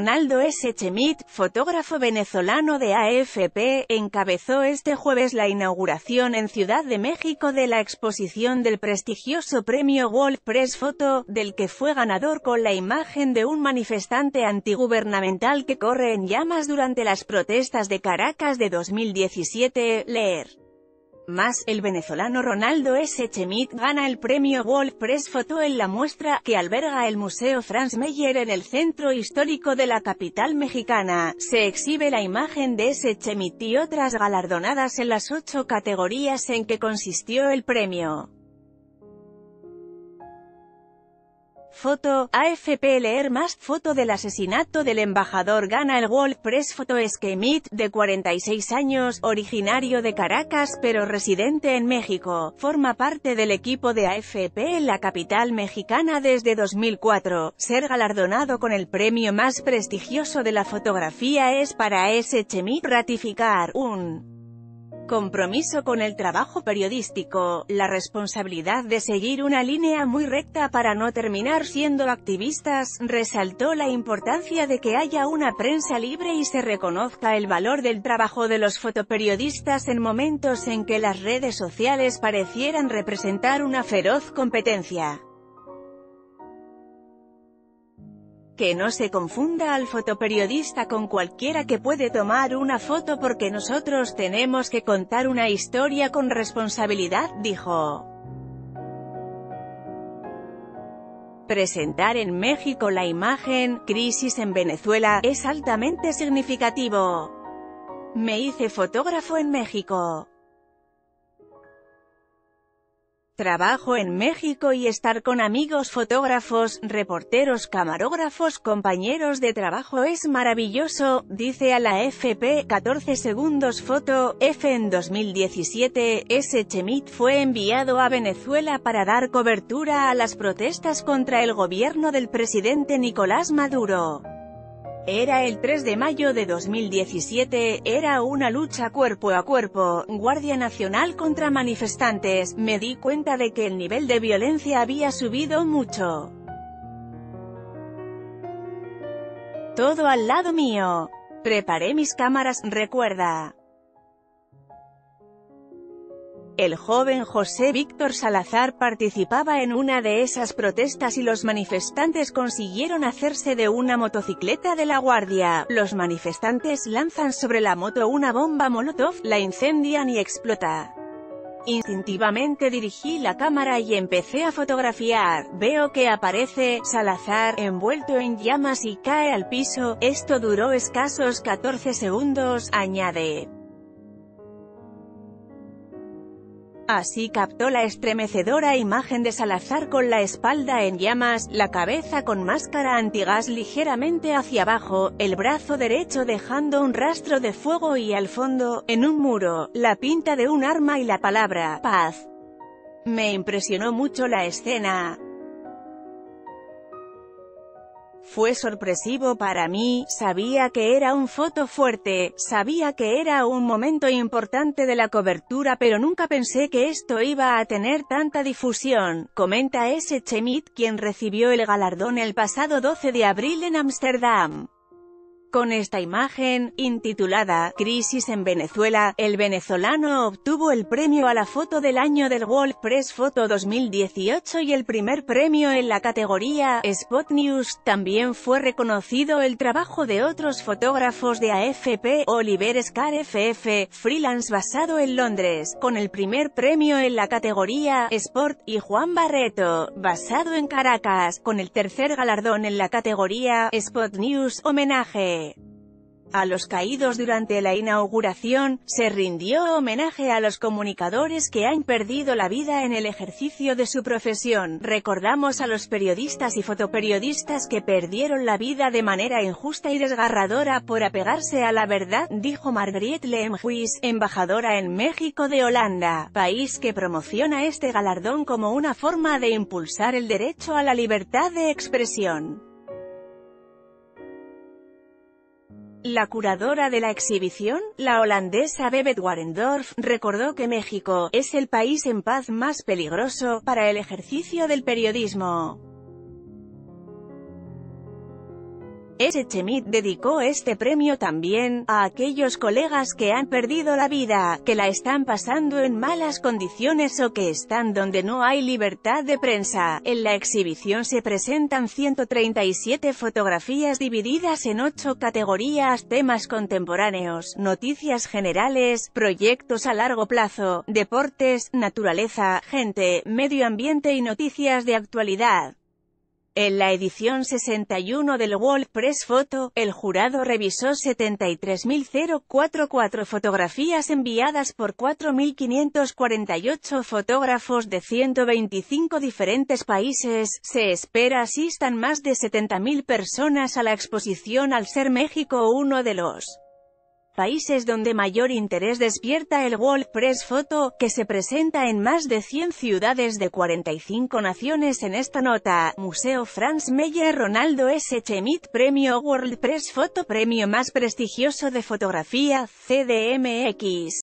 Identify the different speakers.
Speaker 1: Ronaldo S. Chemit, fotógrafo venezolano de AFP, encabezó este jueves la inauguración en Ciudad de México de la exposición del prestigioso premio World Press Photo, del que fue ganador con la imagen de un manifestante antigubernamental que corre en llamas durante las protestas de Caracas de 2017, leer. Más, el venezolano Ronaldo S. Chemit gana el premio World Press Photo en la muestra, que alberga el Museo Franz Meyer en el centro histórico de la capital mexicana. Se exhibe la imagen de S. Chemit y otras galardonadas en las ocho categorías en que consistió el premio. Foto, AFP leer más, foto del asesinato del embajador gana el World Press Photo Esquemit, de 46 años, originario de Caracas pero residente en México, forma parte del equipo de AFP en la capital mexicana desde 2004. Ser galardonado con el premio más prestigioso de la fotografía es para ese Chemit ratificar un compromiso con el trabajo periodístico, la responsabilidad de seguir una línea muy recta para no terminar siendo activistas, resaltó la importancia de que haya una prensa libre y se reconozca el valor del trabajo de los fotoperiodistas en momentos en que las redes sociales parecieran representar una feroz competencia. Que no se confunda al fotoperiodista con cualquiera que puede tomar una foto porque nosotros tenemos que contar una historia con responsabilidad, dijo. Presentar en México la imagen, crisis en Venezuela, es altamente significativo. Me hice fotógrafo en México. Trabajo en México y estar con amigos fotógrafos, reporteros, camarógrafos, compañeros de trabajo es maravilloso, dice a la FP, 14 segundos foto, F en 2017, S. Chemit fue enviado a Venezuela para dar cobertura a las protestas contra el gobierno del presidente Nicolás Maduro. Era el 3 de mayo de 2017, era una lucha cuerpo a cuerpo, Guardia Nacional contra manifestantes, me di cuenta de que el nivel de violencia había subido mucho. Todo al lado mío. Preparé mis cámaras, recuerda. El joven José Víctor Salazar participaba en una de esas protestas y los manifestantes consiguieron hacerse de una motocicleta de la guardia. Los manifestantes lanzan sobre la moto una bomba molotov, la incendian y explota. Instintivamente dirigí la cámara y empecé a fotografiar. Veo que aparece Salazar, envuelto en llamas y cae al piso. Esto duró escasos 14 segundos, añade. Así captó la estremecedora imagen de Salazar con la espalda en llamas, la cabeza con máscara antigas ligeramente hacia abajo, el brazo derecho dejando un rastro de fuego y al fondo, en un muro, la pinta de un arma y la palabra, paz. Me impresionó mucho la escena. Fue sorpresivo para mí, sabía que era un foto fuerte, sabía que era un momento importante de la cobertura pero nunca pensé que esto iba a tener tanta difusión, comenta S. Chemit, quien recibió el galardón el pasado 12 de abril en Ámsterdam. Con esta imagen, intitulada Crisis en Venezuela, el venezolano obtuvo el premio a la foto del año del World Press Photo 2018 y el primer premio en la categoría Spot News. También fue reconocido el trabajo de otros fotógrafos de AFP, Oliver Scar FF, freelance basado en Londres, con el primer premio en la categoría Sport, y Juan Barreto, basado en Caracas, con el tercer galardón en la categoría Spot News, homenaje. A los caídos durante la inauguración, se rindió homenaje a los comunicadores que han perdido la vida en el ejercicio de su profesión. Recordamos a los periodistas y fotoperiodistas que perdieron la vida de manera injusta y desgarradora por apegarse a la verdad, dijo Marguerite Lemhuis, embajadora en México de Holanda, país que promociona este galardón como una forma de impulsar el derecho a la libertad de expresión. La curadora de la exhibición, la holandesa Bebet Warendorf, recordó que México es el país en paz más peligroso para el ejercicio del periodismo. S. Chemit dedicó este premio también a aquellos colegas que han perdido la vida, que la están pasando en malas condiciones o que están donde no hay libertad de prensa. En la exhibición se presentan 137 fotografías divididas en ocho categorías, temas contemporáneos, noticias generales, proyectos a largo plazo, deportes, naturaleza, gente, medio ambiente y noticias de actualidad. En la edición 61 del World Press Photo, el jurado revisó 73.044 fotografías enviadas por 4.548 fotógrafos de 125 diferentes países. Se espera asistan más de 70.000 personas a la exposición al ser México uno de los países donde mayor interés despierta el World Press Photo, que se presenta en más de 100 ciudades de 45 naciones en esta nota. Museo Franz Meyer Ronaldo S. Chemit Premio World Press Photo Premio más prestigioso de fotografía, CDMX.